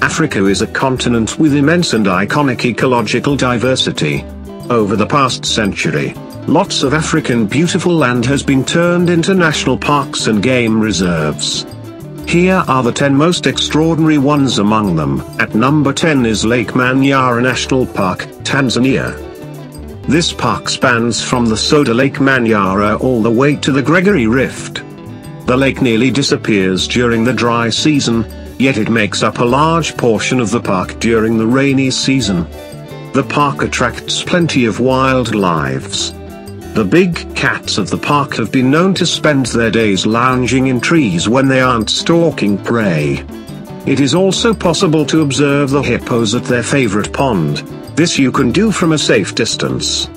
Africa is a continent with immense and iconic ecological diversity. Over the past century, lots of African beautiful land has been turned into national parks and game reserves. Here are the 10 most extraordinary ones among them. At number 10 is Lake Manyara National Park, Tanzania. This park spans from the Soda Lake Manyara all the way to the Gregory Rift. The lake nearly disappears during the dry season, yet it makes up a large portion of the park during the rainy season. The park attracts plenty of wildlife. The big cats of the park have been known to spend their days lounging in trees when they aren't stalking prey. It is also possible to observe the hippos at their favorite pond, this you can do from a safe distance.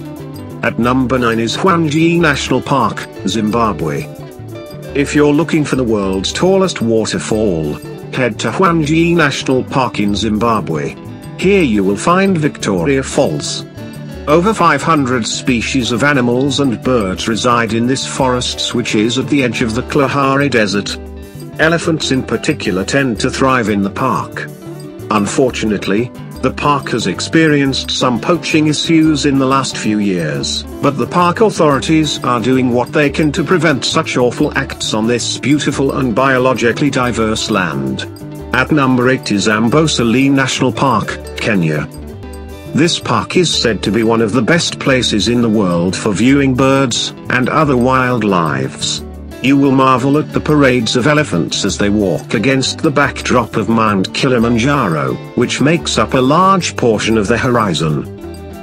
At number 9 is Hwange National Park, Zimbabwe. If you're looking for the world's tallest waterfall, head to Hwange National Park in Zimbabwe. Here you will find Victoria Falls. Over 500 species of animals and birds reside in this forest which is at the edge of the Kalahari Desert. Elephants in particular tend to thrive in the park. Unfortunately, the park has experienced some poaching issues in the last few years, but the park authorities are doing what they can to prevent such awful acts on this beautiful and biologically diverse land. At number 8 is Amboseli National Park, Kenya. This park is said to be one of the best places in the world for viewing birds and other wildlife. You will marvel at the parades of elephants as they walk against the backdrop of Mount Kilimanjaro, which makes up a large portion of the horizon.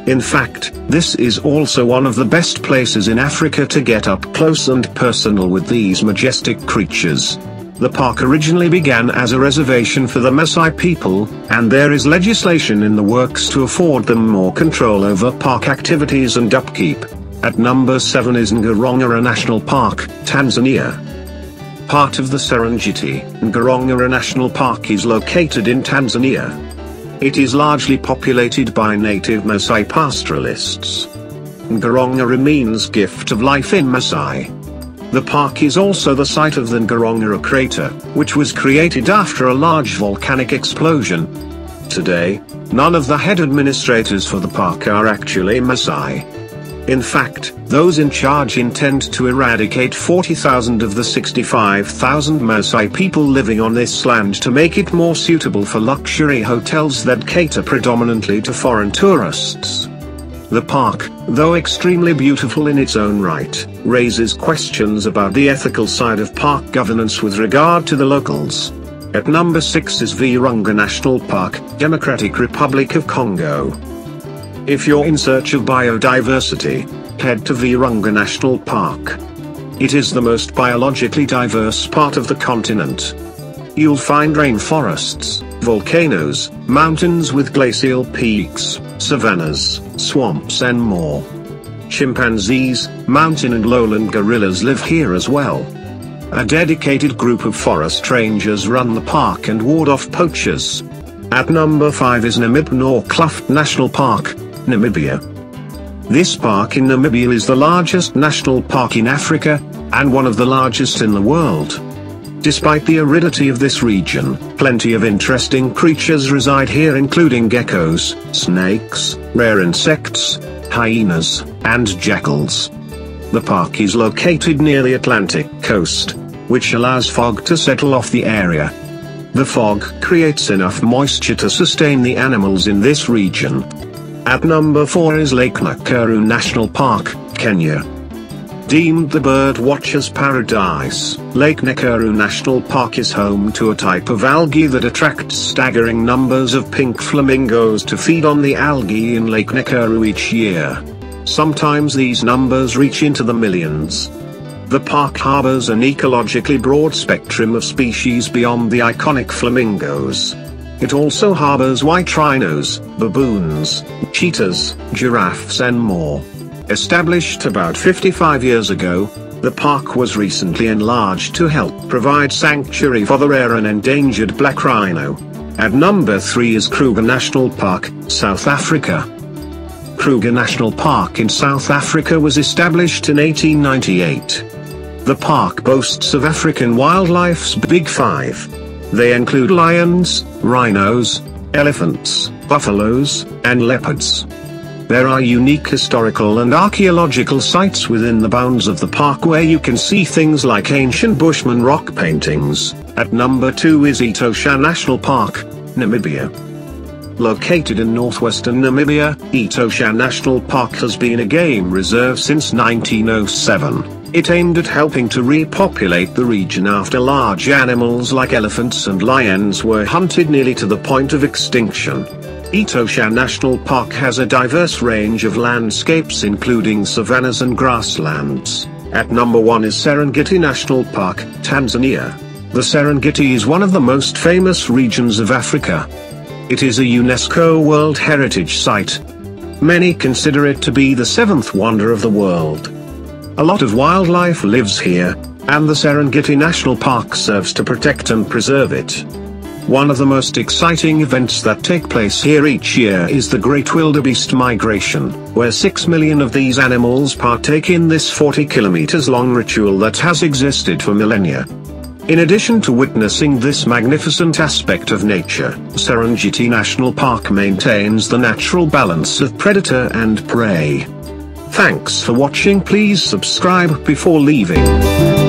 In fact, this is also one of the best places in Africa to get up close and personal with these majestic creatures. The park originally began as a reservation for the Maasai people, and there is legislation in the works to afford them more control over park activities and upkeep. At number 7 is Ngorongoro National Park, Tanzania. Part of the Serengeti, Ngorongoro National Park is located in Tanzania. It is largely populated by native Maasai pastoralists. Ngorongoro means gift of life in Maasai. The park is also the site of the Ngorongoro crater, which was created after a large volcanic explosion. Today, none of the head administrators for the park are actually Maasai. In fact, those in charge intend to eradicate 40,000 of the 65,000 Maasai people living on this land to make it more suitable for luxury hotels that cater predominantly to foreign tourists. The park, though extremely beautiful in its own right, raises questions about the ethical side of park governance with regard to the locals. At number 6 is Virunga National Park, Democratic Republic of Congo. If you're in search of biodiversity, head to Virunga National Park. It is the most biologically diverse part of the continent. You'll find rainforests, volcanoes, mountains with glacial peaks, savannas, swamps and more. Chimpanzees, mountain and lowland gorillas live here as well. A dedicated group of forest rangers run the park and ward off poachers. At number 5 is Namib Kluft National Park, Namibia. This park in Namibia is the largest national park in Africa, and one of the largest in the world. Despite the aridity of this region, plenty of interesting creatures reside here including geckos, snakes, rare insects, hyenas, and jackals. The park is located near the Atlantic coast, which allows fog to settle off the area. The fog creates enough moisture to sustain the animals in this region. At number 4 is Lake Nakuru National Park, Kenya. Deemed the bird watcher's paradise, Lake Nakuru National Park is home to a type of algae that attracts staggering numbers of pink flamingos to feed on the algae in Lake Nakuru each year. Sometimes these numbers reach into the millions. The park harbors an ecologically broad spectrum of species beyond the iconic flamingos. It also harbors white rhinos, baboons, cheetahs, giraffes and more. Established about 55 years ago, the park was recently enlarged to help provide sanctuary for the rare and endangered black rhino. At number 3 is Kruger National Park, South Africa. Kruger National Park in South Africa was established in 1898. The park boasts of African wildlife's Big Five. They include lions, rhinos, elephants, buffaloes, and leopards. There are unique historical and archaeological sites within the bounds of the park where you can see things like ancient Bushman rock paintings. At number 2 is Etosha National Park, Namibia. Located in northwestern Namibia, Etosha National Park has been a game reserve since 1907. It aimed at helping to repopulate the region after large animals like elephants and lions were hunted nearly to the point of extinction. Etosha National Park has a diverse range of landscapes including savannas and grasslands. At number 1 is Serengeti National Park, Tanzania. The Serengeti is one of the most famous regions of Africa. It is a UNESCO World Heritage Site. Many consider it to be the seventh wonder of the world. A lot of wildlife lives here, and the Serengeti National Park serves to protect and preserve it. One of the most exciting events that take place here each year is the Great Wildebeest Migration, where 6 million of these animals partake in this 40 kilometers long ritual that has existed for millennia. In addition to witnessing this magnificent aspect of nature, Serengeti National Park maintains the natural balance of predator and prey. Thanks for watching please subscribe before leaving.